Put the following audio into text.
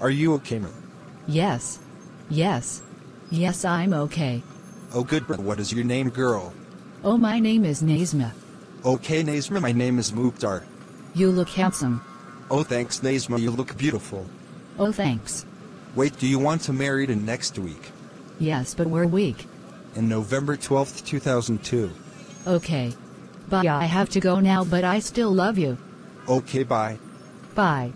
Are you okay, Mer? Yes. Yes. Yes, I'm okay. Oh, good. What is your name, girl? Oh, my name is Nazma. Okay, Nazma, my name is Mukhtar. You look handsome. Oh, thanks, Nazma, you look beautiful. Oh, thanks. Wait, do you want to marry in next week? Yes, but we're weak. In November 12th, 2002. Okay. Bye. I have to go now, but I still love you. Okay, bye. Bye.